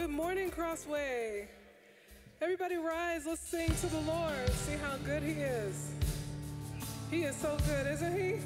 Good morning, Crossway. Everybody rise, let's sing to the Lord, see how good he is. He is so good, isn't he?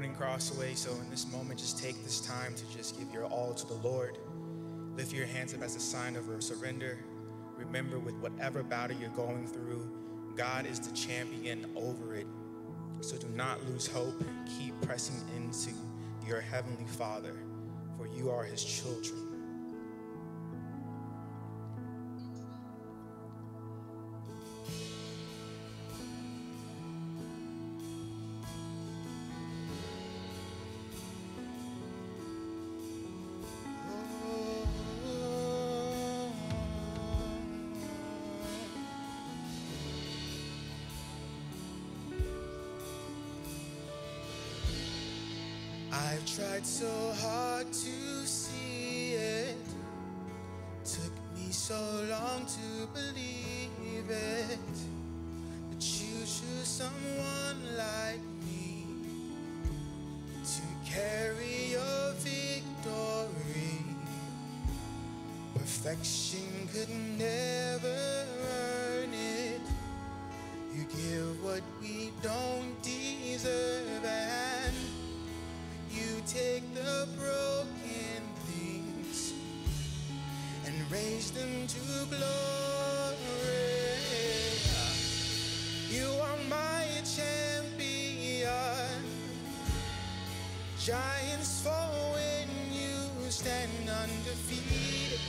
morning crossway. So, in this moment, just take this time to just give your all to the Lord. Lift your hands up as a sign of surrender. Remember, with whatever battle you're going through, God is the champion over it. So, do not lose hope. Keep pressing into your Heavenly Father, for you are His children. Tried so hard to see it. Took me so long to believe it. But you choose someone like me to carry your victory. Perfection could never. Giants fall when you stand undefeated.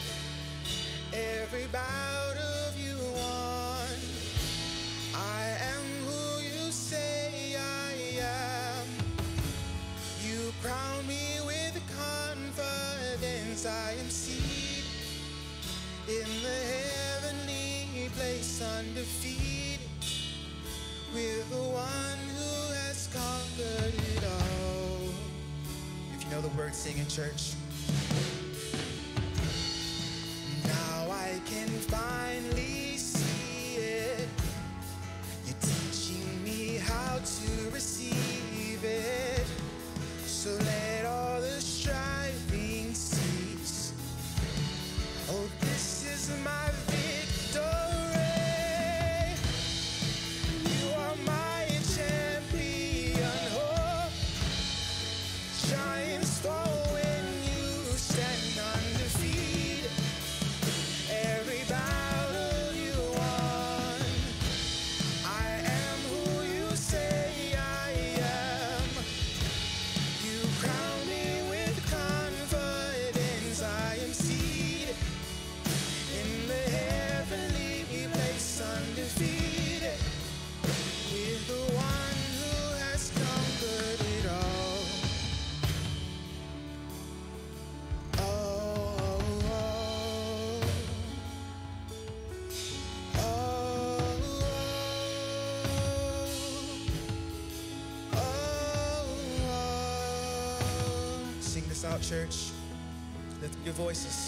Every bout of sing in church. out, church. Lift your voices.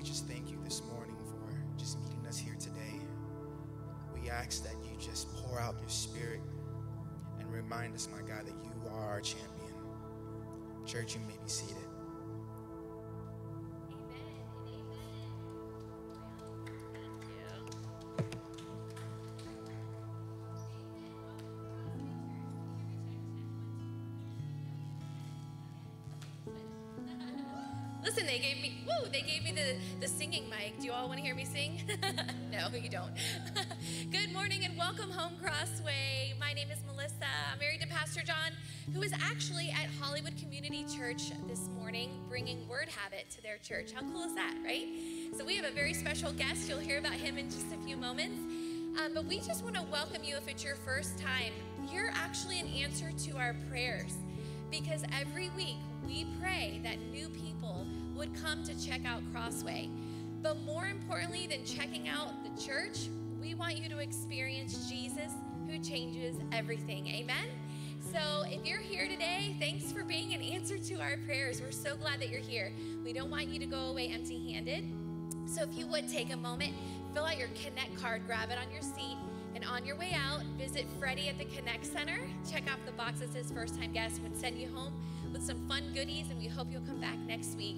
we just thank you this morning for just meeting us here today. We ask that you just pour out your spirit and remind us, my God, that you are our champion. Church, you may be seated. They gave me the, the singing mic. Do you all want to hear me sing? no, you don't. Good morning and welcome home Crossway. My name is Melissa. I'm married to Pastor John, who is actually at Hollywood Community Church this morning bringing Word Habit to their church. How cool is that, right? So we have a very special guest. You'll hear about him in just a few moments. Um, but we just want to welcome you if it's your first time. You're actually an answer to our prayers because every week we pray that new people would come to check out Crossway. But more importantly than checking out the church, we want you to experience Jesus who changes everything. Amen? So if you're here today, thanks for being an answer to our prayers. We're so glad that you're here. We don't want you to go away empty handed. So if you would take a moment, fill out your Connect card, grab it on your seat, and on your way out, visit Freddie at the Connect Center. Check off the box that says first time guest. Would send you home with some fun goodies, and we hope you'll come back next week.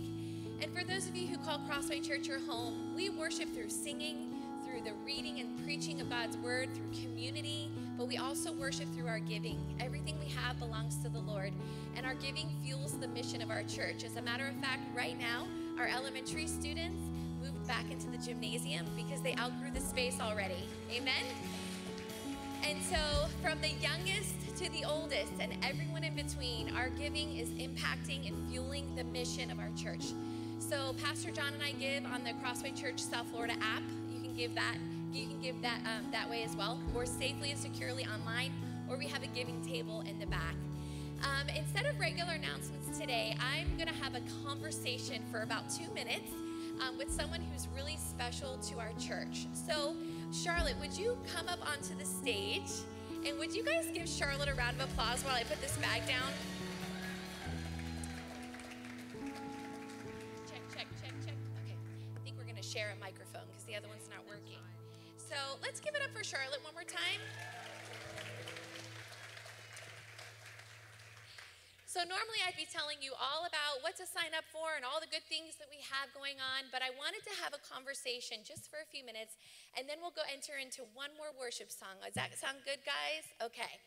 And for those of you who call Crossway Church your home, we worship through singing, through the reading and preaching of God's word, through community, but we also worship through our giving. Everything we have belongs to the Lord, and our giving fuels the mission of our church. As a matter of fact, right now, our elementary students moved back into the gymnasium because they outgrew the space already. Amen? And so, from the youngest to the oldest and everyone in between, our giving is impacting and fueling the mission of our church. So, Pastor John and I give on the Crossway Church South Florida app. You can give that. You can give that um, that way as well, or safely and securely online, or we have a giving table in the back. Um, instead of regular announcements today, I'm going to have a conversation for about two minutes um, with someone who's really special to our church. So, Charlotte, would you come up onto the stage? And would you guys give Charlotte a round of applause while I put this bag down? And all the good things that we have going on, but I wanted to have a conversation just for a few minutes, and then we'll go enter into one more worship song. Does that sound good, guys? Okay.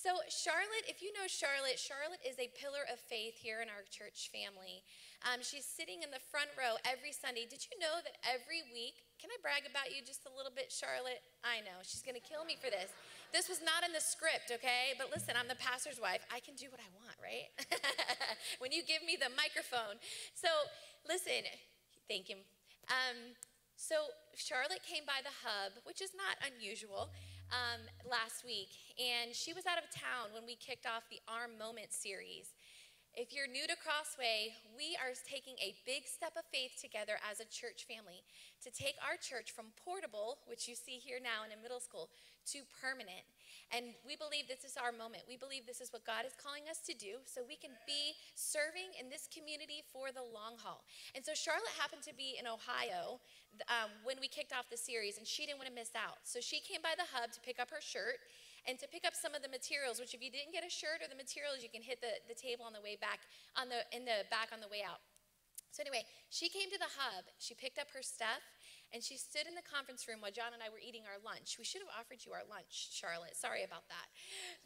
So Charlotte, if you know Charlotte, Charlotte is a pillar of faith here in our church family. Um, she's sitting in the front row every Sunday. Did you know that every week? Can I brag about you just a little bit, Charlotte? I know she's going to kill me for this. This was not in the script, okay? But listen, I'm the pastor's wife. I can do what I want, right? when you give me the microphone. So listen, thank you. Um, so Charlotte came by the hub, which is not unusual, um, last week, and she was out of town when we kicked off the Our Moment series. If you're new to Crossway, we are taking a big step of faith together as a church family to take our church from portable, which you see here now in a middle school, to permanent. And we believe this is our moment. We believe this is what God is calling us to do so we can be serving in this community for the long haul. And so Charlotte happened to be in Ohio um, when we kicked off the series, and she didn't want to miss out. So she came by the hub to pick up her shirt and to pick up some of the materials, which if you didn't get a shirt or the materials, you can hit the, the table on the way back, on the, in the back on the way out. So anyway, she came to the hub, she picked up her stuff, and she stood in the conference room while John and I were eating our lunch. We should have offered you our lunch, Charlotte. Sorry about that.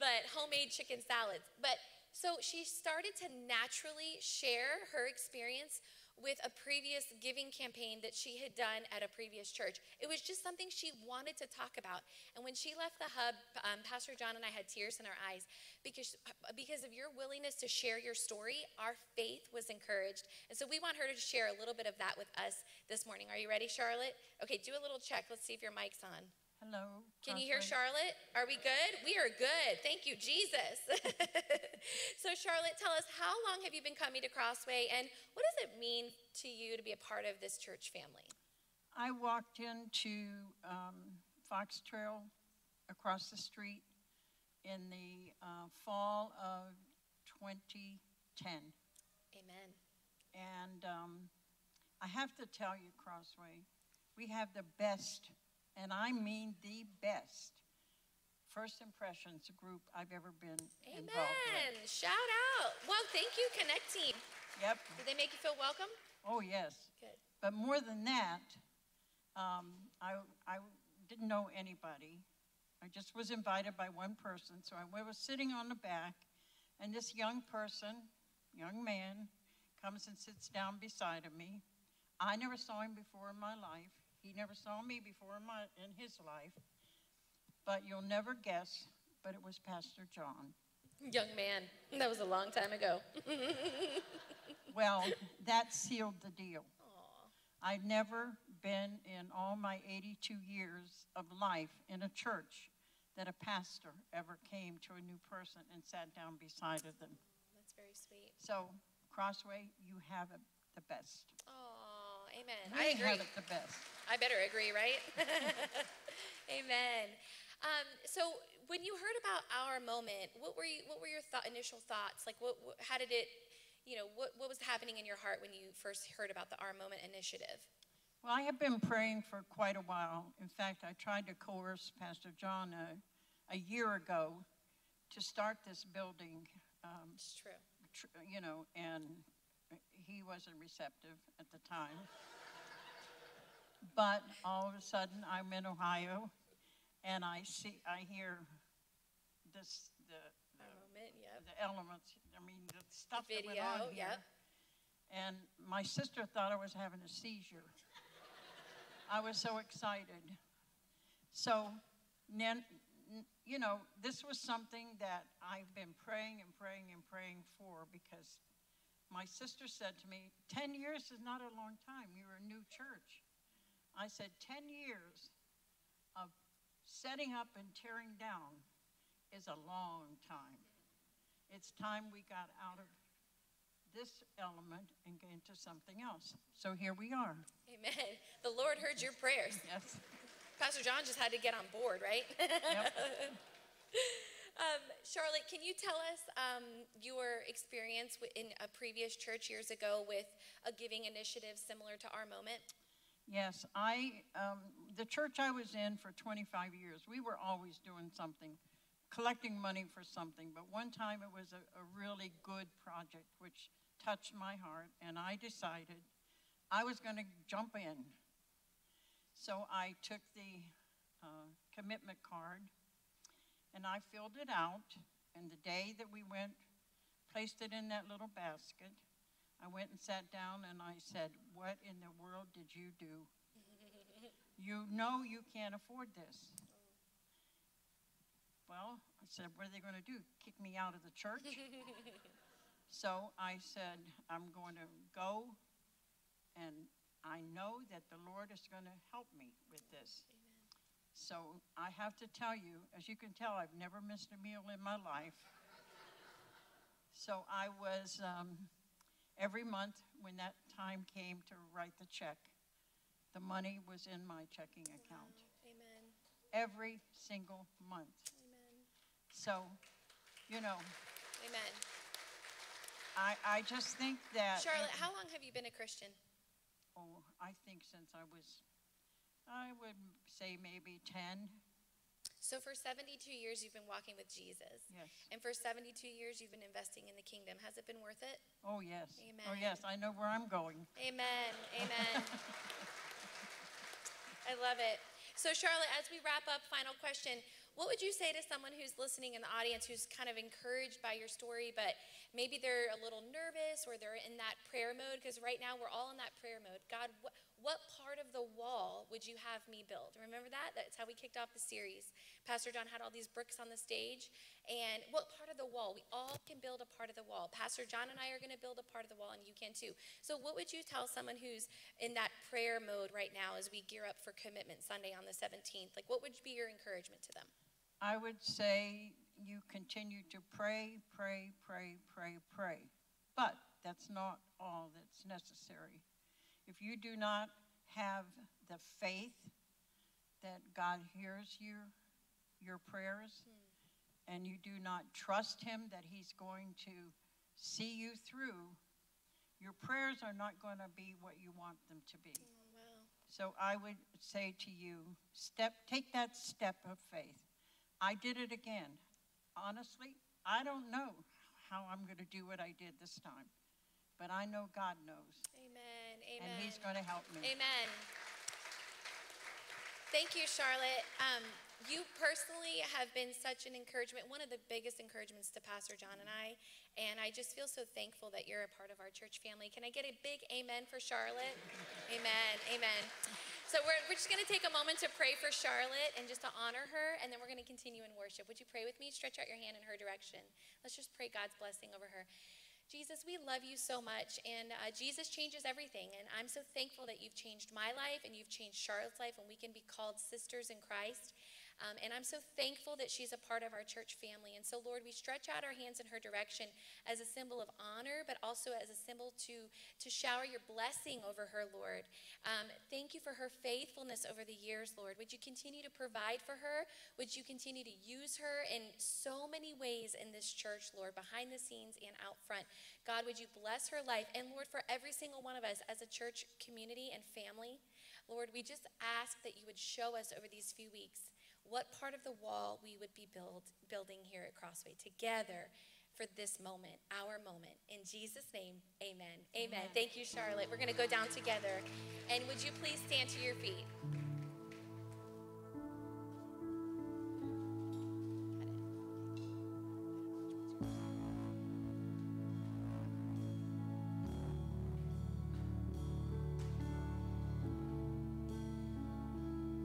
But homemade chicken salads. But so she started to naturally share her experience with a previous giving campaign that she had done at a previous church. It was just something she wanted to talk about. And when she left the hub, um, Pastor John and I had tears in our eyes because, because of your willingness to share your story, our faith was encouraged. And so we want her to share a little bit of that with us this morning. Are you ready, Charlotte? Okay, do a little check. Let's see if your mic's on. Hello. Can you hear Charlotte? Are we good? We are good. Thank you, Jesus. so, Charlotte, tell us how long have you been coming to Crossway and what does it mean to you to be a part of this church family? I walked into um, Fox Trail across the street in the uh, fall of 2010. Amen. And um, I have to tell you, Crossway, we have the best, and I mean the best, First Impressions group I've ever been involved Amen. with. Shout out. Well, thank you, Connect Team. Yep. Did they make you feel welcome? Oh, yes. Good. But more than that, um, I, I didn't know anybody. I just was invited by one person. So I was sitting on the back, and this young person, young man, comes and sits down beside of me. I never saw him before in my life. He never saw me before in, my, in his life. But you'll never guess, but it was Pastor John. Young man, that was a long time ago. Well, that sealed the deal. I'd never been in all my 82 years of life in a church that a pastor ever came to a new person and sat down beside of them. That's very sweet. So, Crossway, you have it the best. Oh, amen. We I agree. have it the best. I better agree, right? Amen. Um, so, when you heard about our moment, what were you? What were your thought, initial thoughts? Like, what, what? How did it? You know, what, what was happening in your heart when you first heard about the Our Moment initiative? Well, I have been praying for quite a while. In fact, I tried to coerce Pastor John a, a year ago to start this building, um, It's true. tr- you know, and he wasn't receptive at the time. But all of a sudden, I'm in Ohio, and I see, I hear this, the, moment. Yep. the elements. I mean, the stuff that went Video. on here. Yep. And my sister thought I was having a seizure. I was so excited. So, then, you know, this was something that I've been praying and praying and praying for because my sister said to me, 10 years is not a long time. You're a new church. I said, 10 years of setting up and tearing down is a long time. It's time we got out of this element and get into something else. So here we are. Amen. The Lord heard your prayers. Yes. Pastor John just had to get on board, right? Yep. Um, Charlotte, can you tell us um, your experience in a previous church years ago with a giving initiative similar to our moment? Yes, I, um, the church I was in for 25 years, we were always doing something, collecting money for something. But one time it was a, a really good project which touched my heart, and I decided I was going to jump in. So I took the uh, commitment card and I filled it out. And the day that we went, placed it in that little basket, I went and sat down and I said, What in the world did you do? You know you can't afford this. Well, I said, What are they going to do? Kick me out of the church? so I said, I'm going to go and I know that the Lord is going to help me with this. So I have to tell you, as you can tell, I've never missed a meal in my life. So I was, um, every month when that time came to write the check, the money was in my checking account. Amen. Every single month. Amen. So, you know, Amen. I, I just think that. Charlotte, how long have you been a Christian? Oh, I think since I was, I would say maybe 10. So for 72 years, you've been walking with Jesus. Yes. And for 72 years, you've been investing in the kingdom. Has it been worth it? Oh, yes. Amen. Oh, yes. I know where I'm going. Amen. Amen. I love it. So, Charlotte, as we wrap up, final question. What would you say to someone who's listening in the audience who's kind of encouraged by your story, but maybe they're a little nervous or they're in that prayer mode? Because right now we're all in that prayer mode. God, what, what part of the wall would you have me build? Remember that? That's how we kicked off the series. Pastor John had all these bricks on the stage. And what part of the wall? We all can build a part of the wall. Pastor John and I are going to build a part of the wall, and you can too. So, what would you tell someone who's in that prayer mode right now as we gear up for Commitment Sunday on the 17th? Like, what would be your encouragement to them? I would say you continue to pray, pray, pray, pray, pray. But that's not all that's necessary. If you do not have the faith that God hears your, your prayers, hmm. and you do not trust Him that He's going to see you through, your prayers are not going to be what you want them to be. Oh, wow. So I would say to you, step, take that step of faith. I did it again. Honestly, I don't know how I'm going to do what I did this time, but I know God knows, Amen. Amen. and He's going to help me. Amen. Thank you, Charlotte. Um, you personally have been such an encouragement, one of the biggest encouragements to Pastor John and I. And I just feel so thankful that you're a part of our church family. Can I get a big amen for Charlotte? amen. Amen. So we're, we're just going to take a moment to pray for Charlotte and just to honor her, and then we're going to continue in worship. Would you pray with me? Stretch out your hand in her direction. Let's just pray God's blessing over her. Jesus, we love you so much, and uh, Jesus changes everything. And I'm so thankful that you've changed my life and you've changed Charlotte's life, and we can be called sisters in Christ. Um, and I'm so thankful that she's a part of our church family. And so, Lord, we stretch out our hands in her direction as a symbol of honor, but also as a symbol to, to shower your blessing over her, Lord. Um, thank you for her faithfulness over the years, Lord. Would you continue to provide for her? Would you continue to use her in so many ways in this church, Lord, behind the scenes and out front? God, would you bless her life? And Lord, for every single one of us as a church community and family, Lord, we just ask that you would show us over these few weeks what part of the wall we would be build, building here at Crossway together for this moment, our moment. In Jesus' name, amen. Amen. amen. Thank you, Charlotte. We're going to go down together. And would you please stand to your feet?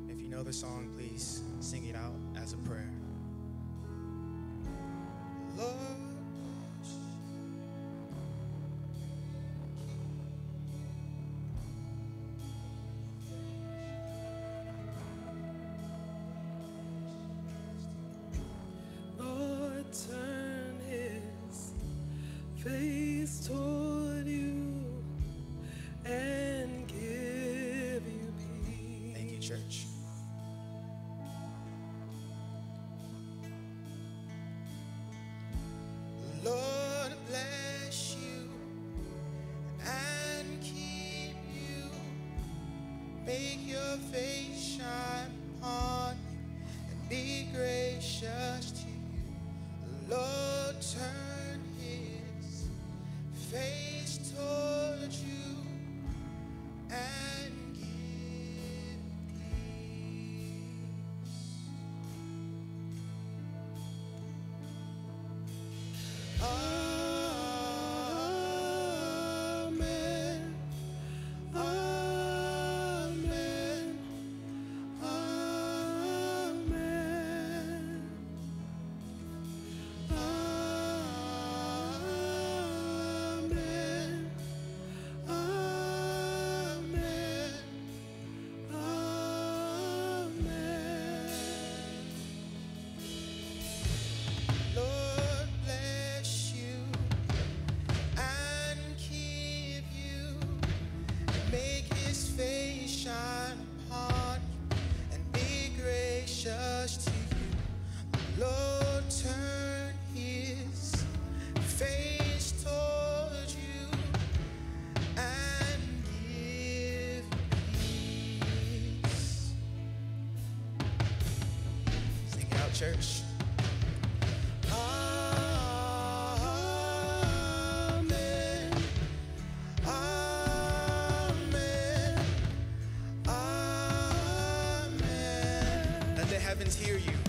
If you know the song, please sing it out as a prayer. Lord. Lord, turn his face church. Amen. Amen. Amen. Let the heavens hear you.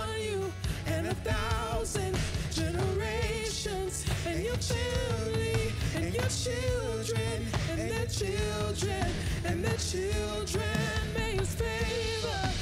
thousand generations, and your family, and your children, and their children, and their children. May his favor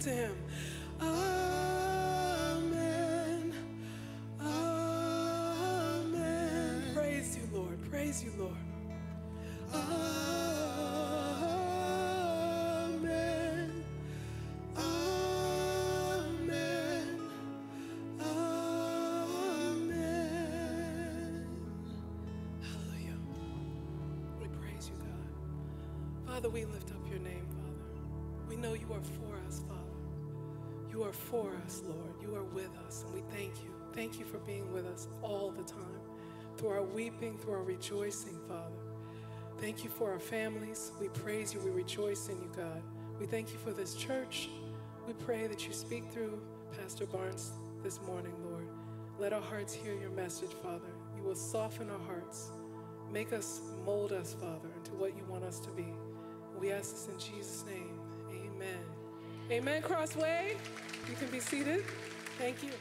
Sing to him. Amen. Amen. Praise you, Lord. Praise you, Lord. Amen. Amen. Amen. Hallelujah. We praise you, God. Father, we lift up your name, Father. We know you are for us, Father. You are for us, Lord. You are with us, and we thank you. Thank you for being with us all the time, through our weeping, through our rejoicing, Father. Thank you for our families. We praise you. We rejoice in you, God. We thank you for this church. We pray that you speak through Pastor Barnes this morning, Lord. Let our hearts hear your message, Father. You will soften our hearts. Make us, mold us, Father, into what you want us to be. We ask this in Jesus' name. Amen. Amen, Crossway. You can be seated. Thank you. Hey,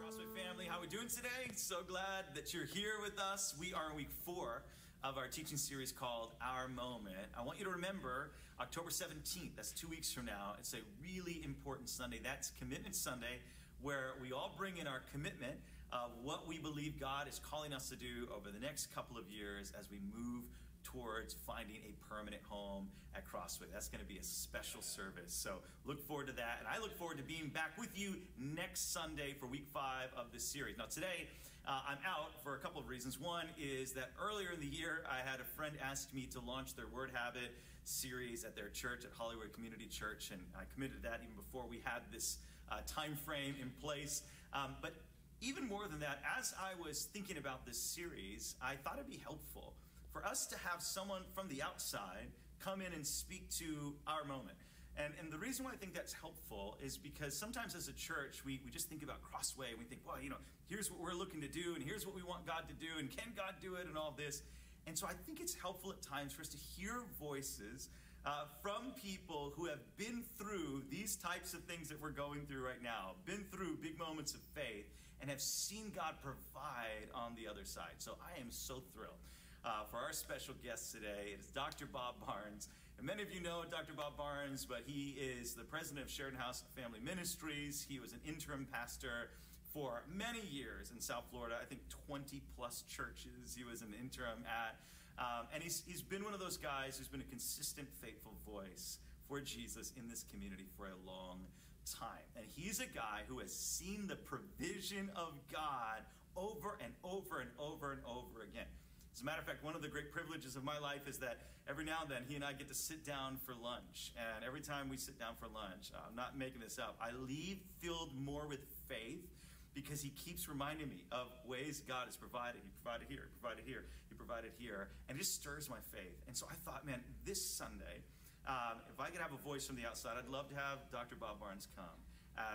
Crossway family, how are we doing today? So glad that you're here with us. We are in week four of our teaching series called Our Moment. I want you to remember October 17th, that's two weeks from now. It's a really important Sunday. That's Commitment Sunday, where we all bring in our commitment of what we believe God is calling us to do over the next couple of years as we move towards finding a permanent home at Crossway. That's going to be a special service. So look forward to that. And I look forward to being back with you next Sunday for week five of this series. Now, today, uh, I'm out for a couple of reasons. One is that earlier in the year, I had a friend ask me to launch their Word Habit series at their church at Hollywood Community Church, and I committed to that even before we had this uh, time frame in place. Um, but even more than that, as I was thinking about this series, I thought it'd be helpful for us to have someone from the outside come in and speak to our moment. And, and the reason why I think that's helpful is because sometimes as a church, we, we just think about Crossway and we think, well, you know, here's what we're looking to do and here's what we want God to do and can God do it and all this. And so I think it's helpful at times for us to hear voices uh, from people who have been through these types of things that we're going through right now, been through big moments of faith, and have seen God provide on the other side. So I am so thrilled. Uh, for our special guest today, it is Dr. Bob Barnes. And many of you know Dr. Bob Barnes, but he is the president of Sheridan House Family Ministries. He was an interim pastor for many years in South Florida, I think 20 plus churches he was an interim at. Um, and he's, he's been one of those guys who's been a consistent, faithful voice for Jesus in this community for a long time. And he's a guy who has seen the provision of God over and over and over and over again. As a matter of fact, one of the great privileges of my life is that every now and then he and I get to sit down for lunch. And every time we sit down for lunch, I'm not making this up, I leave filled more with faith because he keeps reminding me of ways God has provided. He provided here, he provided here, he provided here. And it just stirs my faith. And so I thought, man, this Sunday, um, if I could have a voice from the outside, I'd love to have Dr. Bob Barnes come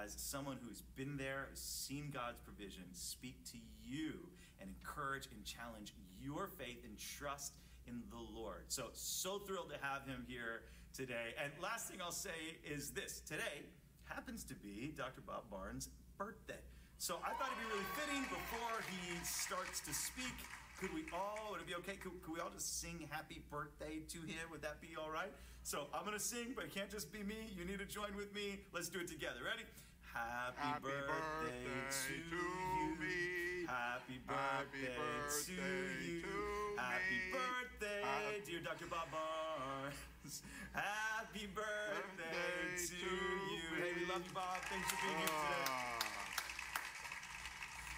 as someone who's been there, seen God's provision, speak to you and encourage and challenge your faith and trust in the Lord. So, so thrilled to have him here today. And last thing I'll say is this today happens to be Dr. Bob Barnes' birthday. So I thought it'd be really fitting before he starts to speak. Could we all, would it be okay? Could, could we all just sing happy birthday to him? Would that be all right? So I'm going to sing, but it can't just be me. You need to join with me. Let's do it together. Ready? Happy, Happy birthday, birthday to, to you. me. Happy birthday, Happy to you. to Happy me. birthday, Hap- dear Dr. Bob Barnes. Happy birthday, Birthday to, you. Hey, we love you, Bob. Thanks for being here today. Ah.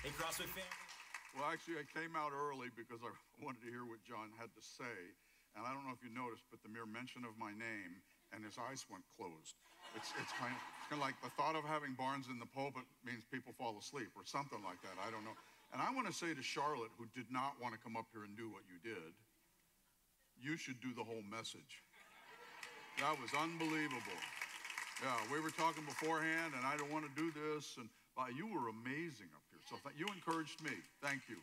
Hey, Crossway family. Well, actually, I came out early because I wanted to hear what John had to say. And I don't know if you noticed, but the mere mention of my name and his eyes went closed. It's, it's kind, of, it's kind of like the thought of having Barnes in the pulpit means people fall asleep or something like that. I don't know. And I want to say to Charlotte, who did not want to come up here and do what you did, you should do the whole message. That was unbelievable. Yeah, we were talking beforehand, and I don't want to do this, and uh, you were amazing up here. So you encouraged me. Thank you.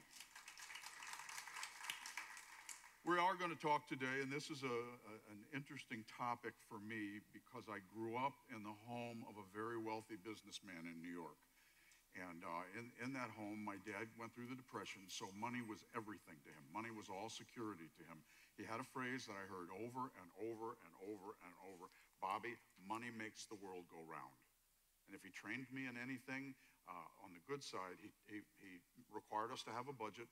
We are going to talk today, and this is a, a, an interesting topic for me because I grew up in the home of a very wealthy businessman in New York. And uh, in, in that home, my dad went through the Depression, so money was everything to him. Money was all security to him. He had a phrase that I heard over and over and over and over Bobby, money makes the world go round. And if he trained me in anything uh, on the good side, he, he, he required us to have a budget.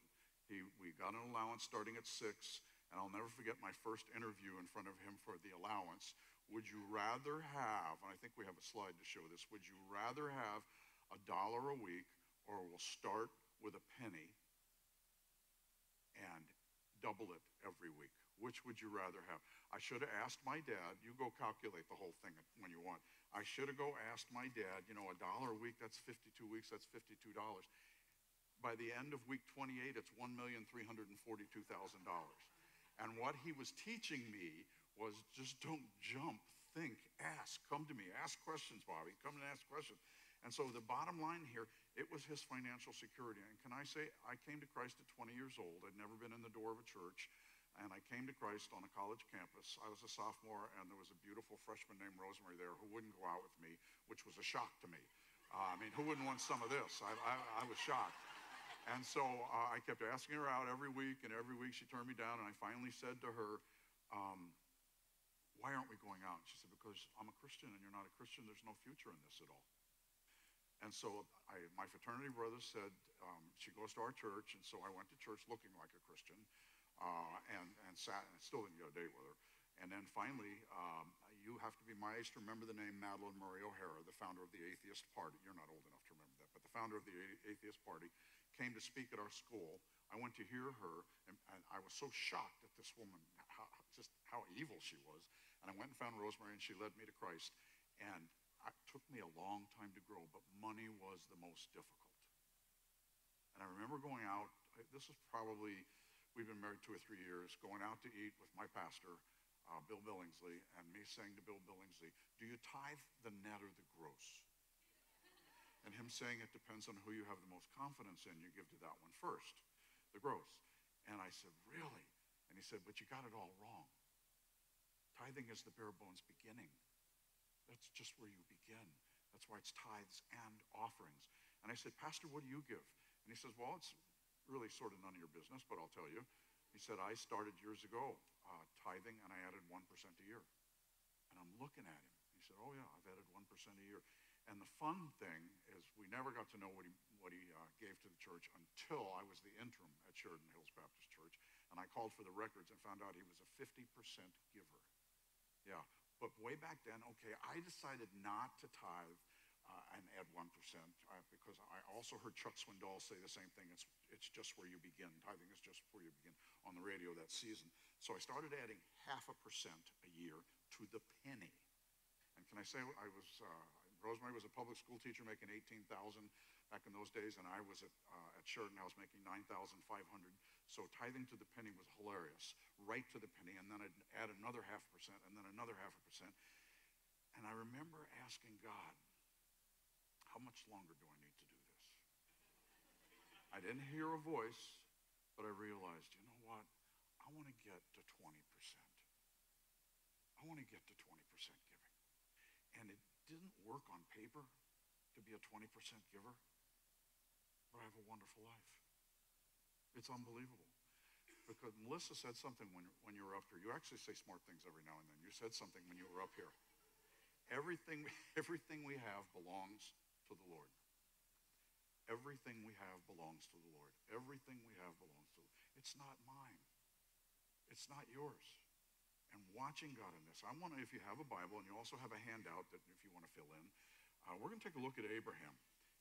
He, we got an allowance starting at six, and I'll never forget my first interview in front of him for the allowance. Would you rather have, and I think we have a slide to show this, would you rather have a dollar a week or we'll start with a penny and double it every week? Which would you rather have? I should have asked my dad, you go calculate the whole thing when you want. I should have go asked my dad, you know, a dollar a week, that's 52 weeks, that's $52. By the end of week 28, it's $1,342,000. And what he was teaching me was just don't jump, think, ask, come to me, ask questions, Bobby, come and ask questions. And so the bottom line here, it was his financial security. And can I say, I came to Christ at 20 years old. I'd never been in the door of a church. And I came to Christ on a college campus. I was a sophomore, and there was a beautiful freshman named Rosemary there who wouldn't go out with me, which was a shock to me. Uh, I mean, who wouldn't want some of this? I, I, I was shocked. And so uh, I kept asking her out every week, and every week she turned me down. And I finally said to her, um, Why aren't we going out? She said, Because I'm a Christian, and you're not a Christian. There's no future in this at all. And so I, my fraternity brother said, um, She goes to our church. And so I went to church looking like a Christian uh, and, and sat and still didn't get a date with her. And then finally, um, you have to be my age to remember the name Madalyn Murray O'Hara, the founder of the Atheist Party. You're not old enough to remember that, but the founder of the Atheist Party came to speak at our school. I went to hear her, and, and I was so shocked at this woman, how, just how evil she was. And I went and found Rosemary, and she led me to Christ. And it took me a long time to grow, but money was the most difficult. And I remember going out, this was probably, we've been married two or three years, going out to eat with my pastor, uh, Bill Billingsley, and me saying to Bill Billingsley, Do you tithe the net or the gross? And him saying, It depends on who you have the most confidence in. You give to that one first, the gross. And I said, Really? And he said, But you got it all wrong. Tithing is the bare bones beginning. That's just where you begin. That's why it's tithes and offerings. And I said, Pastor, what do you give? And he says, Well, it's really sort of none of your business, but I'll tell you. He said, I started years ago uh, tithing and I added 1% a year. And I'm looking at him. He said, Oh, yeah, I've added 1% a year. And the fun thing is, we never got to know what he, what he uh, gave to the church until I was the interim at Sheridan Hills Baptist Church. And I called for the records and found out he was a 50% giver. Yeah. But way back then, okay, I decided not to tithe uh, and add 1% uh, because I also heard Chuck Swindoll say the same thing. It's, it's just where you begin. Tithing is just where you begin on the radio that season. So I started adding half a percent a year to the penny. And can I say I was, uh, Rosemary was a public school teacher making 18000 back in those days, and I was at, uh, at Sheridan, I was making 9500 So tithing to the penny was hilarious, right to the penny, and then I'd add another half a percent, and then another half a percent. And I remember asking God, how much longer do I need to do this? I didn't hear a voice, but I realized, you know what? I want to get to 20%. I want to get to 20% giving. And it didn't work on paper to be a 20% giver, but I have a wonderful life. It's unbelievable. Because Melissa said something when, when you were up here. You actually say smart things every now and then. You said something when you were up here. Everything, everything we have belongs to the Lord. Everything we have belongs to the Lord. Everything we have belongs to the Lord. It's not mine. It's not yours. And watching God in this, I want to, if you have a Bible, and you also have a handout that if you want to fill in, uh, we're going to take a look at Abraham.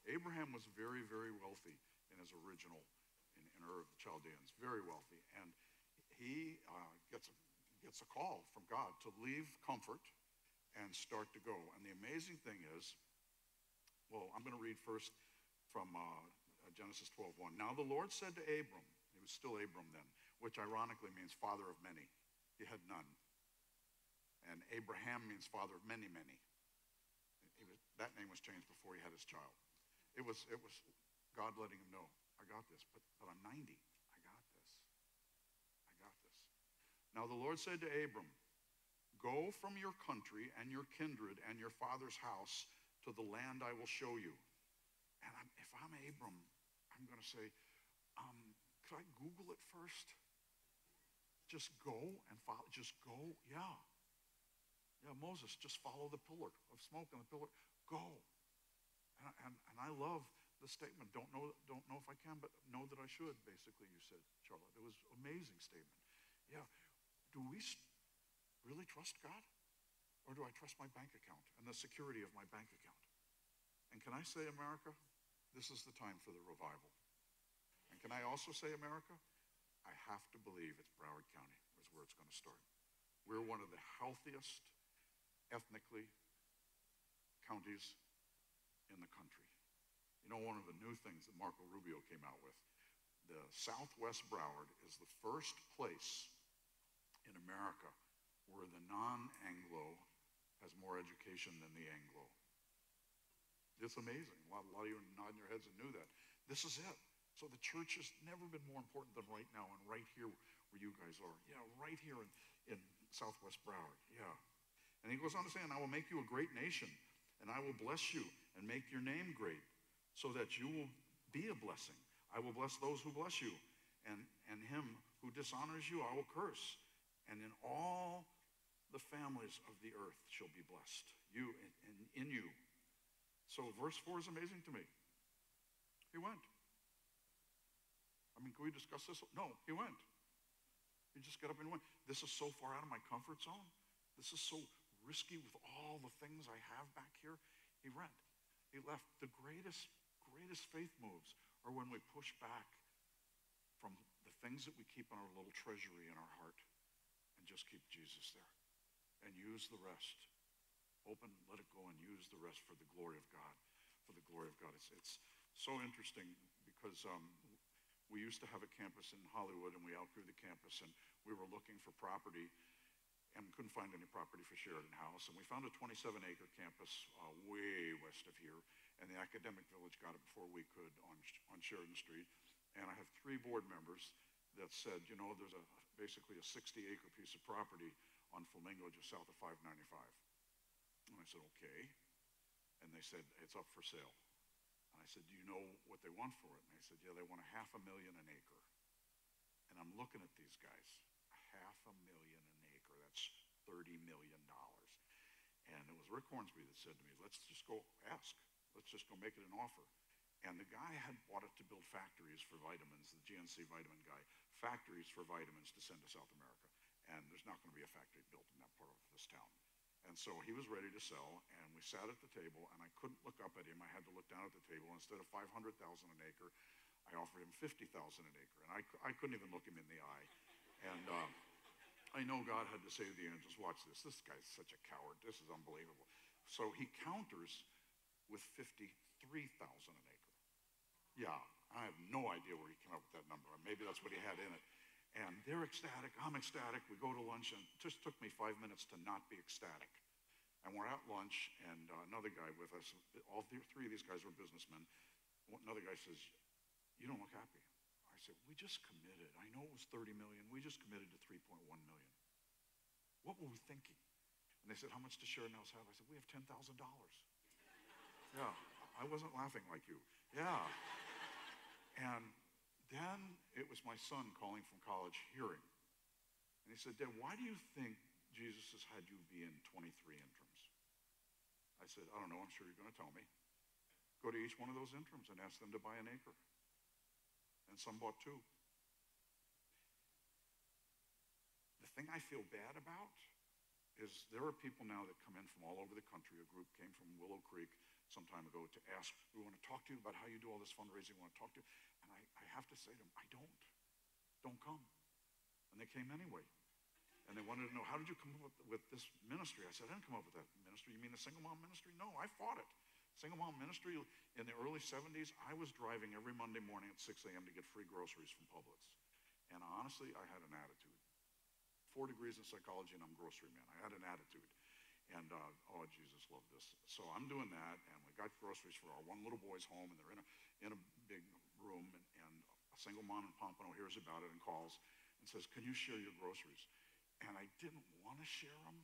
Abraham was very, very wealthy in his original, in, in Ur of the Chaldeans, very wealthy. And he uh, gets, a, gets a call from God to leave comfort and start to go. And the amazing thing is, well, I'm going to read first from uh, Genesis 12:1. Now the Lord said to Abram, he was still Abram then, which ironically means father of many. He had none. And Abraham means father of many, many. Was, that name was changed before he had his child. It was, it was God letting him know, I got this, but, but I'm 90. I got this. I got this. Now the Lord said to Abram, Go from your country and your kindred and your father's house to the land I will show you. And I'm, if I'm Abram, I'm going to say, um, could I Google it first? Just go and follow. Just go. Yeah. Yeah, Moses, just follow the pillar of smoke and the pillar. Go. And, and, and I love the statement. Don't know, don't know if I can, but know that I should, basically, you said, Charlotte. It was amazing statement. Yeah. Do we really trust God? Or do I trust my bank account and the security of my bank account? And can I say, America, this is the time for the revival. And can I also say, America, I have to believe it's Broward County is where it's going to start. We're one of the healthiest ethnically counties in the country. You know, one of the new things that Marco Rubio came out with, the Southwest Broward is the first place in America where the non-Anglo has more education than the Anglo. It's amazing. A lot, a lot of you nodding your heads and knew that. This is it. So the church has never been more important than right now and right here where you guys are. Yeah, right here in, in Southwest Broward. Yeah. And he goes on to say, and I will make you a great nation, and I will bless you and make your name great, so that you will be a blessing. I will bless those who bless you, and, and him who dishonors you I will curse. And in all the families of the earth shall be blessed. You and, and in you. So verse 4 is amazing to me. He went. I mean, can we discuss this? No, he went. He just got up and went. This is so far out of my comfort zone. This is so risky with all the things I have back here. He went. He left. The greatest, greatest faith moves are when we push back from the things that we keep in our little treasury in our heart and just keep Jesus there and use the rest Open, let it go, and use the rest for the glory of God. For the glory of God. It's, it's so interesting because um, we used to have a campus in Hollywood and we outgrew the campus and we were looking for property and couldn't find any property for Sheridan House. And we found a 27 acre campus uh, way west of here. And the academic village got it before we could on, on Sheridan Street. And I have three board members that said, you know, there's a basically a 60 acre piece of property on Flamingo just south of 595. And I said, okay. And they said, it's up for sale. And I said, do you know what they want for it? And they said, yeah, they want a half a million an acre. And I'm looking at these guys, half a million $30 million. And it was Rick Hornsby that said to me, let's just go ask. Let's just go make it an offer. And the guy had bought it to build factories for vitamins, the GNC vitamin guy, factories for vitamins to send to South America. And there's not going to be a factory built in that part of this town. And so he was ready to sell, and we sat at the table, and I couldn't look up at him. I had to look down at the table. Instead of 500,000 an acre, I offered him 50,000 an acre. And I, I couldn't even look him in the eye. And uh, I know God had to to the angels, watch this. This guy's such a coward. This is unbelievable. So he counters with 53,000 an acre. Yeah, I have no idea where he came up with that number. Maybe that's what he had in it. And they're ecstatic. I'm ecstatic. We go to lunch, and it just took me five minutes to not be ecstatic. And we're at lunch, and uh, another guy with us, all three of these guys were businessmen. Another guy says, You don't look happy. I said, We just committed. I know it was 30 million. We just committed to 3.1 million. What were we thinking? And they said, How much does House have? I said, We have $10,000. yeah, I wasn't laughing like you. Yeah. And then it was my son calling from college hearing. And he said, Dad, why do you think Jesus has had you be in 23 interims? I said, I don't know. I'm sure you're going to tell me. Go to each one of those interims and ask them to buy an acre. And some bought two. The thing I feel bad about is there are people now that come in from all over the country. A group came from Willow Creek some time ago to ask, we want to talk to you about how you do all this fundraising. We want to talk to you. And I, I have to say to them, I don't. Don't come. And they came anyway. And they wanted to know, how did you come up with, this ministry? I said, I didn't come up with that ministry. You mean the single mom ministry? No, I fought it. Single mom ministry in the early 70s, I was driving every Monday morning at 6 a.m. to get free groceries from Publix. And honestly, I had an attitude. Four degrees in psychology, and I'm grocery man. I had an attitude. And, uh, oh, Jesus loved this. So I'm doing that, and we got groceries for our one little boy's home, and they're in a, in a big room, and, and a single mom in Pompano hears about it and calls and says, can you share your groceries? And I didn't want to share them,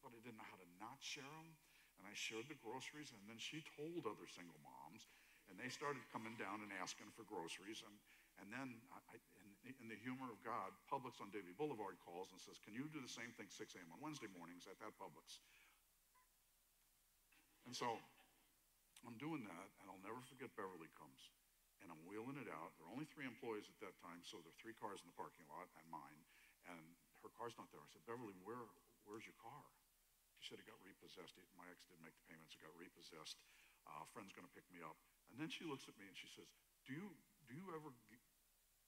but I didn't know how to not share them. And I shared the groceries, and then she told other single moms, and they started coming down and asking for groceries. And, and then, I, in, in the humor of God, Publix on Davie Boulevard calls and says, can you do the same thing 6 a.m. on Wednesday mornings at that Publix? And so I'm doing that, and I'll never forget Beverly comes. And I'm wheeling it out. There are only three employees at that time, so there are three cars in the parking lot and mine. And her car's not there. I said, Beverly, where, where's your car? She said it got repossessed. My ex didn't make the payments. It got repossessed. Uh, a friend's going to pick me up. And then she looks at me and she says, do you, do you ever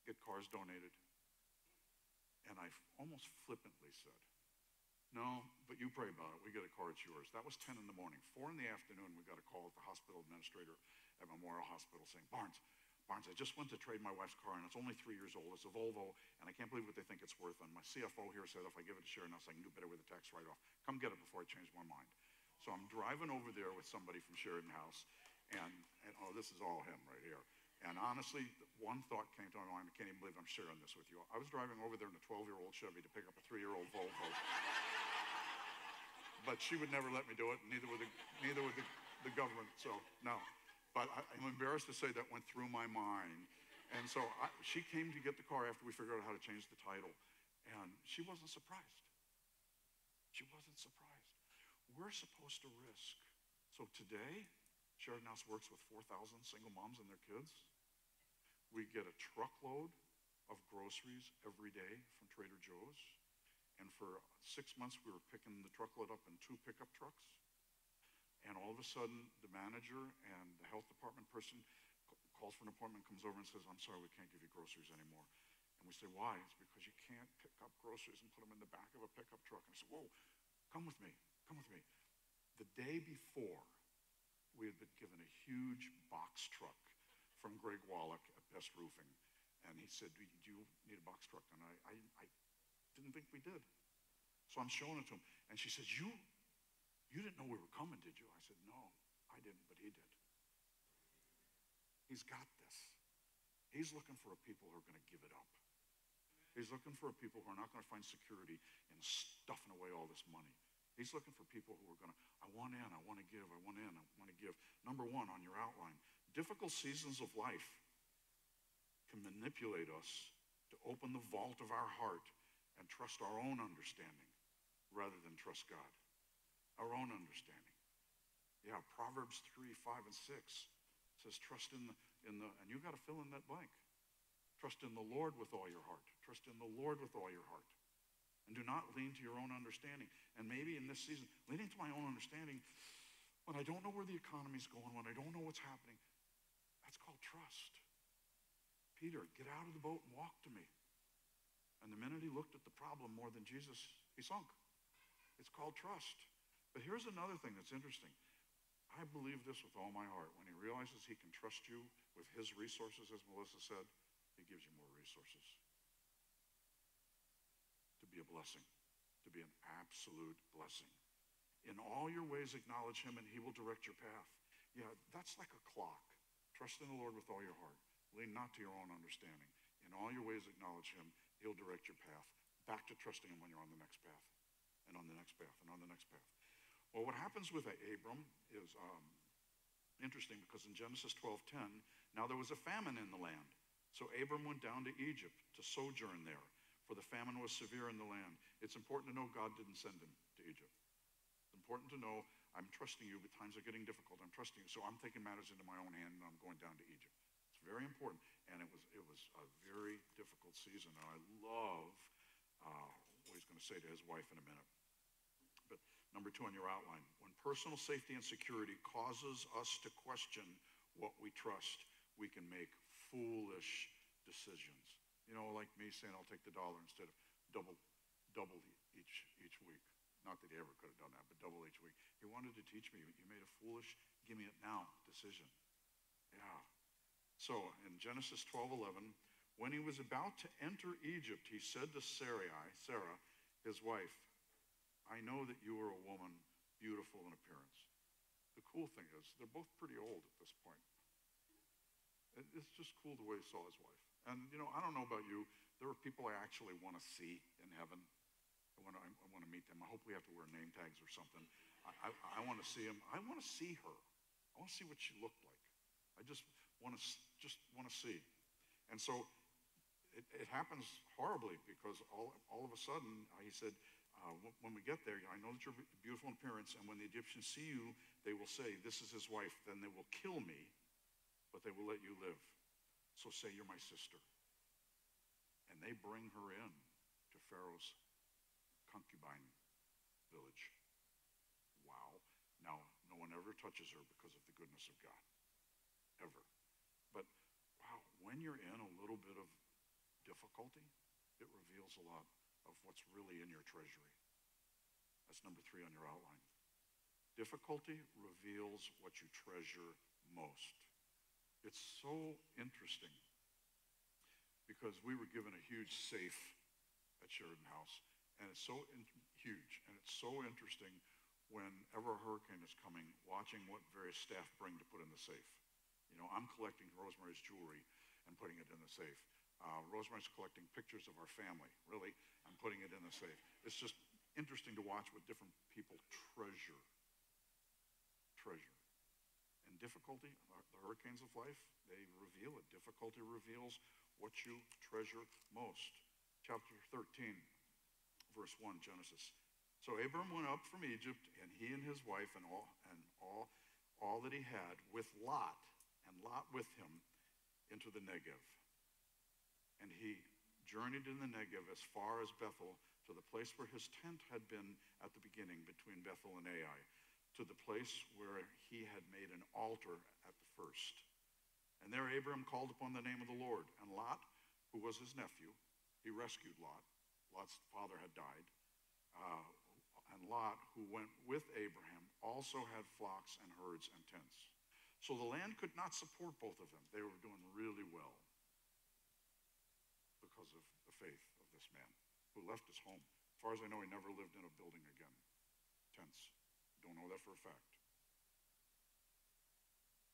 get cars donated? And I almost flippantly said, no, but you pray about it. We get a car, it's yours. That was 10 in the morning. Four in the afternoon, we got a call at the hospital administrator at Memorial Hospital saying, Barnes, Barnes, I just went to trade my wife's car, and it's only three years old. It's a Volvo, and I can't believe what they think it's worth. And my CFO here said if I give it to Sheridan House, I can do better with the tax write-off. Come get it before I change my mind. So I'm driving over there with somebody from Sheridan House, and, and oh, this is all him right here. And honestly, one thought came to my mind. I can't even believe I'm sharing this with you. I was driving over there in a 12-year-old Chevy to pick up a three-year-old Volvo. but she would never let me do it, and neither would the, neither would the, the government. So, no. But I, I'm embarrassed to say that went through my mind. And so I, she came to get the car after we figured out how to change the title. And she wasn't surprised. She wasn't surprised. We're supposed to risk. So today, Sheridan House works with 4,000 single moms and their kids. We get a truckload of groceries every day from Trader Joe's. And for six months, we were picking the truckload up in two pickup trucks. And all of a sudden, the manager and the health department person calls for an appointment, comes over and says, I'm sorry, we can't give you groceries anymore. And we say, why? It's because you can't pick up groceries and put them in the back of a pickup truck. And I said, whoa, come with me, come with me. The day before, we had been given a huge box truck from Greg Wallach at Best Roofing. And he said, Do you need a box truck? And I, I, I didn't think we did. So I'm showing it to him. And she says, You you didn't know we were coming, did you? I said, No, I didn't, but he did. He's got this. He's looking for a people who are going to give it up. He's looking for a people who are not going to find security in stuffing away all this money. He's looking for people who are going to, I want in, I want to give, I want in, I want to give. Number one on your outline, difficult seasons of life can manipulate us to open the vault of our heart and trust our own understanding rather than trust God. Our own understanding. Yeah, Proverbs 3, 5, and 6 says trust in the, in the and you've got to fill in that blank. Trust in the Lord with all your heart. Trust in the Lord with all your heart. And do not lean to your own understanding. And maybe in this season, leaning to my own understanding, when I don't know where the economy's going, when I don't know what's happening, that's called trust. Peter, get out of the boat and walk to me. And the minute he looked at the problem more than Jesus, he sunk. It's called trust. But here's another thing that's interesting. I believe this with all my heart. When he realizes he can trust you with his resources, as Melissa said, he gives you more resources to be a blessing, to be an absolute blessing. In all your ways, acknowledge him, and he will direct your path. Yeah, that's like a clock. Trust in the Lord with all your heart. Lean not to your own understanding. In all your ways, acknowledge him. He'll direct your path. Back to trusting him when you're on the next path, and on the next path, and on the next path. Well, what happens with Abram is um, interesting because in Genesis 12:10, now there was a famine in the land. So Abram went down to Egypt to sojourn there, for the famine was severe in the land. It's important to know God didn't send him to Egypt. It's important to know I'm trusting you, but times are getting difficult. I'm trusting you, so I'm taking matters into my own hand and I'm going down to Egypt. It's very important, and it was it was a very difficult season. And I love uh, what he's going to say to his wife in a minute. Number two on your outline, when personal safety and security causes us to question what we trust, we can make foolish decisions. You know, like me saying I'll take the dollar instead of double, double each each week. Not that he ever could have done that, but double each week. He wanted to teach me. You made a foolish, give me it now decision. Yeah. So in Genesis 12:11, when he was about to enter Egypt, he said to Sarai, Sarah, his wife, I know that you are a woman beautiful in appearance. The cool thing is, they're both pretty old at this point. It's just cool the way he saw his wife. And, you know, I don't know about you. There are people I actually want to see in heaven. I want to, I want to meet them. I hope we have to wear name tags or something. I, I, I want to see them. I want to see her. I want to see what she looked like. I just want to just want to see. And so it, it happens horribly because all, all of a sudden he said, uh, when we get there, I know that you're beautiful in appearance, and when the Egyptians see you, they will say, This is his wife. Then they will kill me, but they will let you live. So say you're my sister. And they bring her in to Pharaoh's concubine village. Wow. Now, no one ever touches her because of the goodness of God. Ever. But wow, when you're in a little bit of difficulty, it reveals a lot of what's really in your treasury. That's number three on your outline. Difficulty reveals what you treasure most. It's so interesting because we were given a huge safe at Sheridan House, and it's so huge, and it's so interesting whenever a hurricane is coming, watching what various staff bring to put in the safe. You know, I'm collecting Rosemary's jewelry and putting it in the safe. Uh, Rosemary's collecting pictures of our family. Really, I'm putting it in the safe. It's just interesting to watch what different people treasure. Treasure. And difficulty, uh, the hurricanes of life, they reveal it. Difficulty reveals what you treasure most. Chapter 13, verse 1, Genesis. So Abram went up from Egypt, and he and his wife and all and all all that he had with Lot, and Lot with him, into the Negev. And he journeyed in the Negev as far as Bethel, to the place where his tent had been at the beginning between Bethel and Ai, to the place where he had made an altar at the first. And there Abram called upon the name of the Lord. And Lot, who was his nephew, he rescued Lot. Lot's father had died. Uh, and Lot, who went with Abraham, also had flocks and herds and tents. So the land could not support both of them. They were doing really well because of the faith of this man who left his home. As far as I know, he never lived in a building again. Tents. Don't know that for a fact.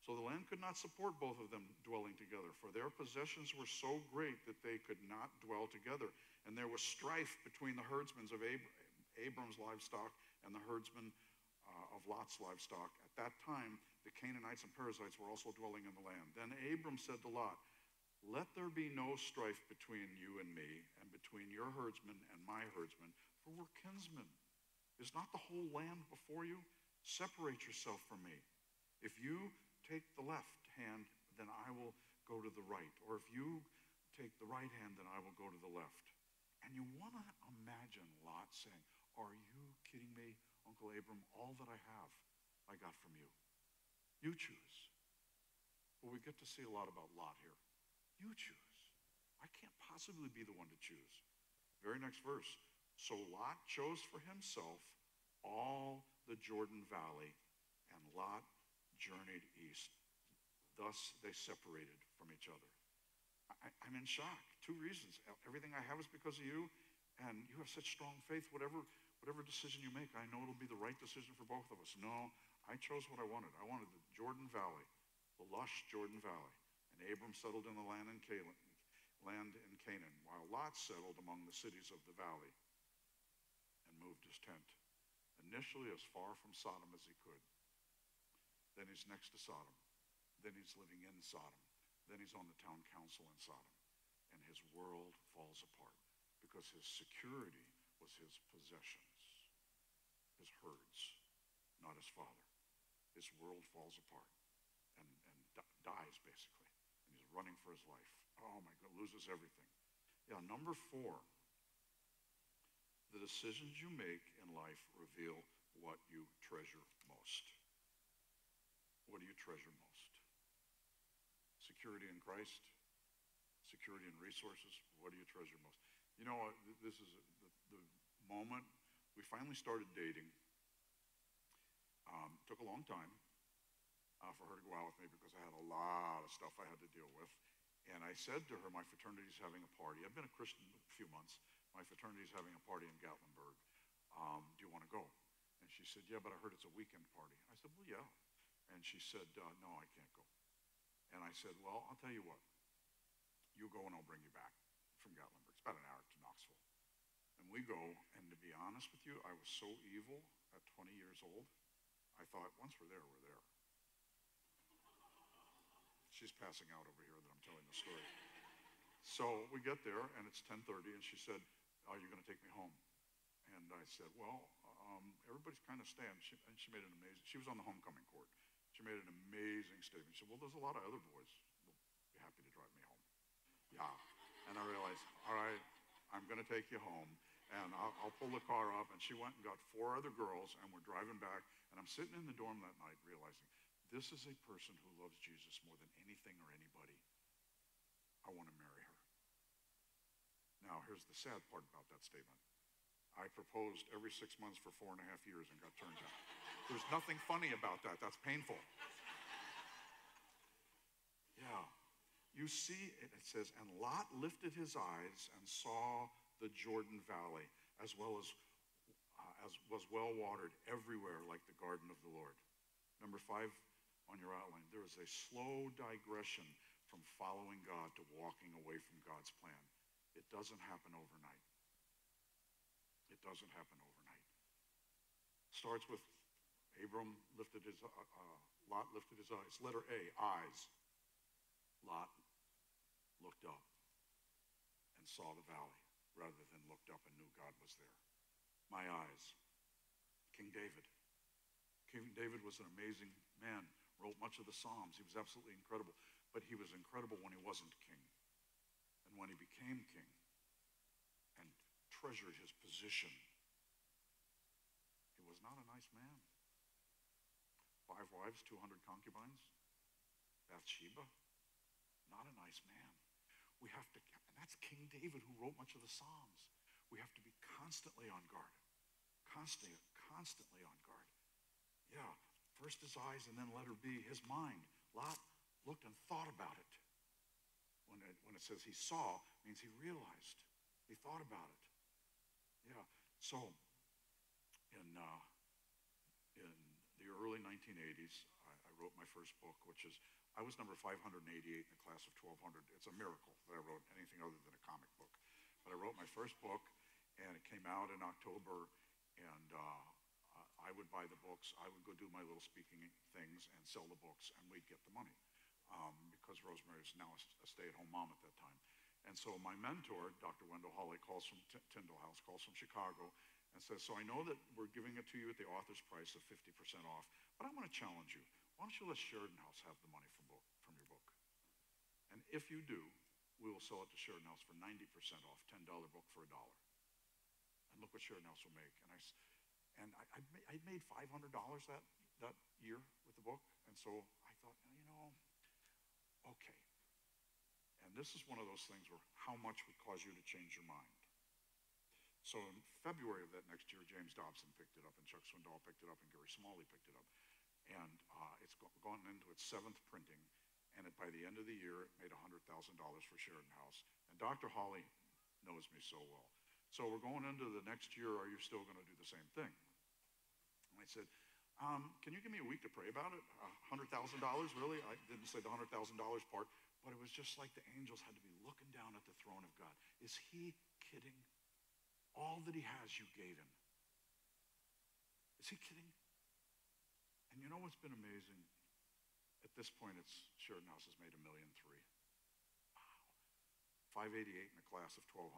So the land could not support both of them dwelling together, for their possessions were so great that they could not dwell together. And there was strife between the herdsmen of Ab- Abram's livestock and the herdsmen uh, of Lot's livestock. At that time, the Canaanites and Perizzites were also dwelling in the land. Then Abram said to Lot, Let there be no strife between you and me, and between your herdsmen and my herdsmen, for we're kinsmen. Is not the whole land before you? Separate yourself from me. If you take the left hand, then I will go to the right. Or if you take the right hand, then I will go to the left. And you want to imagine Lot saying, Are you kidding me, Uncle Abram? All that I have, I got from you. You choose. But we get to see a lot about Lot here. You choose. I can't possibly be the one to choose. Very next verse. So Lot chose for himself all the Jordan Valley, and Lot journeyed east. Thus they separated from each other. I, I'm in shock. Two reasons. Everything I have is because of you, and you have such strong faith. Whatever, whatever decision you make, I know it'll be the right decision for both of us. No, I chose what I wanted. I wanted the Jordan Valley, the lush Jordan Valley. And Abram settled in the land in Canaan, land in Canaan, while Lot settled among the cities of the valley and moved his tent, initially as far from Sodom as he could. Then he's next to Sodom. Then he's living in Sodom. Then he's on the town council in Sodom. And his world falls apart because his security was his possessions, his herds, not his father. His world falls apart and, and di- dies, basically. Running for his life. Oh my God, loses everything. Yeah, number four. The decisions you make in life reveal what you treasure most. What do you treasure most? Security in Christ? Security in resources? What do you treasure most? You know, this is the, the moment we finally started dating. Um, took a long time uh, for her to go out with me because I had a lot of stuff I had to deal with. And I said to her, my fraternity's having a party. I've been a Christian a few months. My fraternity's having a party in Gatlinburg. Um, do you want to go? And she said, yeah, but I heard it's a weekend party. I said, well, yeah. And she said, uh, no, I can't go. And I said, well, I'll tell you what. You go and I'll bring you back from Gatlinburg. It's about an hour to Knoxville. And we go, and to be honest with you, I was so evil at 20 years old. I thought, once we're there, we're there. She's passing out over here that I'm telling the story. So we get there, and it's 10:30, and she said, "Are you going to take me home?" And I said, "Well, um, everybody's kind of stand." She, and she made an amazing. She was on the homecoming court. She made an amazing statement. She said, "Well, there's a lot of other boys who'll be happy to drive me home." Yeah, and I realized, all right, I'm going to take you home, and I'll, I'll pull the car up. And she went and got four other girls, and we're driving back. And I'm sitting in the dorm that night, realizing this is a person who loves Jesus more than anything or anybody. I want to marry her. Now, here's the sad part about that statement. I proposed every six months for four and a half years and got turned down. There's nothing funny about that. That's painful. Yeah. You see, it says, and Lot lifted his eyes and saw the Jordan Valley, as well as, uh, as was well watered everywhere like the garden of the Lord. Number five, on your outline, there is a slow digression from following God to walking away from God's plan. It doesn't happen overnight. It doesn't happen overnight. Starts with Abram lifted his, uh, uh, Lot lifted his eyes. Letter A, eyes. Lot looked up and saw the valley rather than looked up and knew God was there. My eyes. King David. King David was an amazing man wrote much of the Psalms. He was absolutely incredible. But he was incredible when he wasn't king. And when he became king and treasured his position, he was not a nice man. Five wives, 200 concubines. Bathsheba, not a nice man. We have to, and that's King David who wrote much of the Psalms. We have to be constantly on guard. Constantly, constantly on guard. Yeah, first his eyes and then let her be his mind. Lot looked and thought about it. When it, when it says he saw, means he realized. He thought about it. Yeah. So, in uh, in the early 1980s, I, I wrote my first book, which is I was number 588 in the class of 1200. It's a miracle that I wrote anything other than a comic book. But I wrote my first book, and it came out in October, and uh, I would buy the books. I would go do my little speaking things and sell the books, and we'd get the money um, because Rosemary is now a stay-at-home mom at that time. And so my mentor, Dr. Wendell Hawley, calls from T- Tyndale House, calls from Chicago, and says, so I know that we're giving it to you at the author's price of 50% off, but I want to challenge you. Why don't you let Sheridan House have the money from, book, from your book? And if you do, we will sell it to Sheridan House for 90% off, $10 book for a dollar. And look what Sheridan House will make. And I, and I, I, made $500 that, that year with the book. And so I thought, you know, okay. And this is one of those things where how much would cause you to change your mind? So in February of that next year, James Dobson picked it up, and Chuck Swindoll picked it up, and Gary Smalley picked it up. And uh, it's go- gone into its seventh printing, and it, by the end of the year, it made $100,000 for Sheridan House. And Dr. Hawley knows me so well. So we're going into the next year. Are you still going to do the same thing? And I said, um, can you give me a week to pray about it? $100,000, really? I didn't say the $100,000 part, but it was just like the angels had to be looking down at the throne of God. Is he kidding? All that he has, you gave him. Is he kidding? And you know what's been amazing? At this point, it's Sheridan House has made a million three. Wow. 588 in a class of 1,200.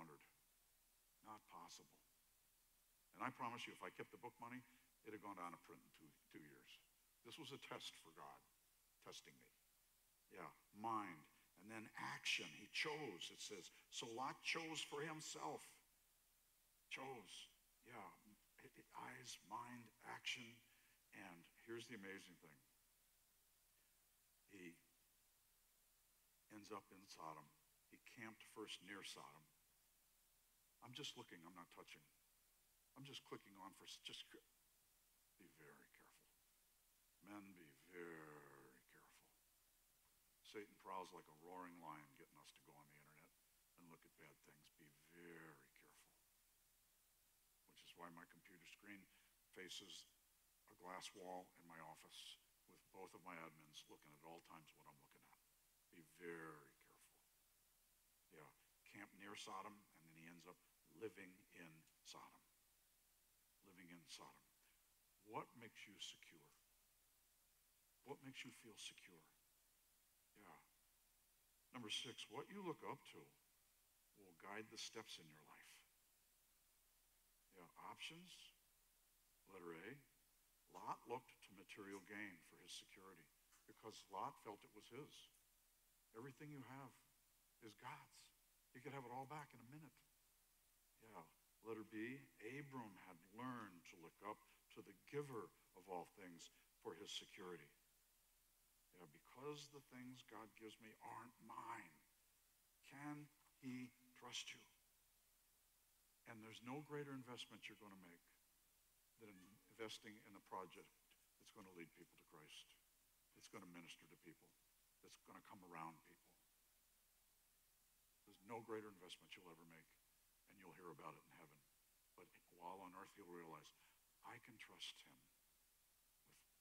Not possible. And I promise you, if I kept the book money, it'd have gone down to print in two, two years. This was a test for God, testing me. Yeah, mind. And then action. He chose, it says. So Lot chose for himself. Chose. Yeah. Eyes, mind, action. And here's the amazing thing. He ends up in Sodom. He camped first near Sodom. I'm just looking, I'm not touching. I'm just clicking on for just. Men, be very careful. Satan prowls like a roaring lion getting us to go on the internet and look at bad things. Be very careful. Which is why my computer screen faces a glass wall in my office with both of my admins looking at all times what I'm looking at. Be very careful. Yeah, camp near Sodom, and then he ends up living in Sodom. Living in Sodom. What makes you secure? What makes you feel secure? Yeah. Number six, what you look up to will guide the steps in your life. Yeah, options. Letter A. Lot looked to material gain for his security because Lot felt it was his. Everything you have is God's. He could have it all back in a minute. Yeah. Letter B, Abram had learned to look up to the giver of all things for his security. Because the things God gives me aren't mine, can he trust you? And there's no greater investment you're going to make than investing in a project that's going to lead people to Christ, that's going to minister to people, that's going to come around people. There's no greater investment you'll ever make and you'll hear about it in heaven. But while on earth, you'll realize I can trust him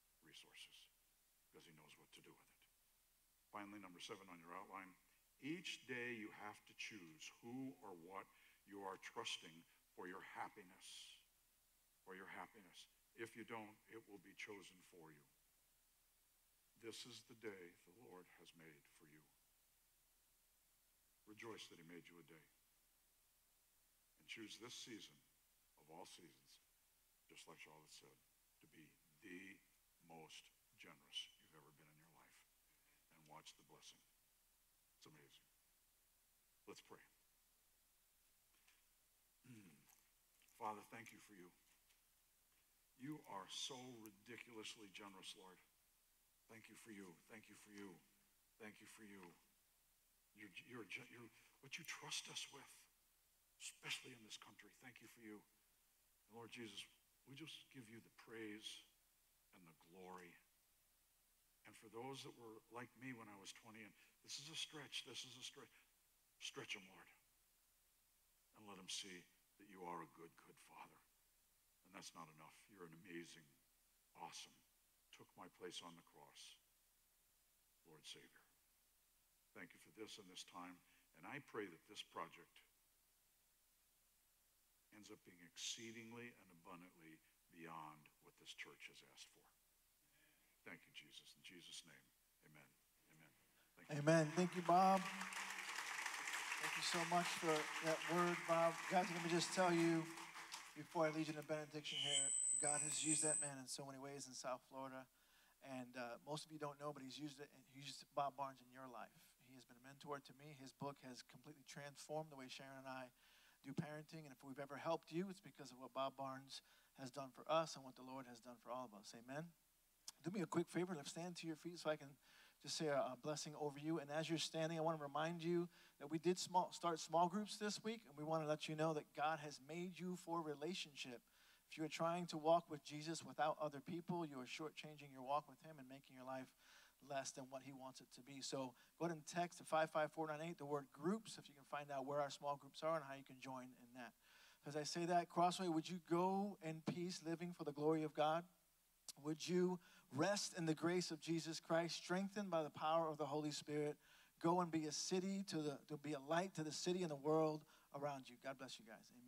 with resources because he knows what to do with it. Finally, number seven on your outline, each day you have to choose who or what you are trusting for your happiness. For your happiness. If you don't, it will be chosen for you. This is the day the Lord has made for you. Rejoice that he made you a day And choose this season of all seasons, just like Charlotte said, to be the most generous you've ever been in your life. Watch the blessing. It's amazing. Let's pray. Hmm. Father, thank you for you. You are so ridiculously generous, Lord. Thank you for you. Thank you for you. Thank you for you. You're, you're, you're what you trust us with especially in this country. Thank you for you. And Lord Jesus, we just give you the praise and the glory. And for those that were like me when I was 20, and this is a stretch, this is a stretch, stretch them, Lord. And let them see that you are a good, good Father. And that's not enough. You're an amazing, awesome, took my place on the cross. Lord Savior. Thank you for this and this time. And I pray that this project ends up being exceedingly and abundantly beyond what this church has asked for. Thank you, Jesus. Jesus' name, amen. Amen. Thank you. Amen. Thank you, Bob. Thank you so much for that word, Bob. Guys, let me just tell you before I lead you in benediction here, God has used that man in so many ways in South Florida. And uh, most of you don't know, but he's used it. He used Bob Barnes in your life. He has been a mentor to me. His book has completely transformed the way Sharon and I do parenting. And if we've ever helped you, it's because of what Bob Barnes has done for us and what the Lord has done for all of us. Amen. Do me a quick favor. Let's stand to your feet so I can just say a, a blessing over you. And as you're standing, I want to remind you that we did small, start small groups this week, and we want to let you know that God has made you for relationship. If you're trying to walk with Jesus without other people, you are shortchanging your walk with Him and making your life less than what He wants it to be. So go ahead and text to 55498 the word groups if you can find out where our small groups are and how you can join in that. As I say that, Crossway, would you go in peace, living for the glory of God? Would you rest in the grace of Jesus Christ, strengthened by the power of the Holy Spirit? Go and be a city to the to be a light to the city and the world around you. God bless you guys. Amen.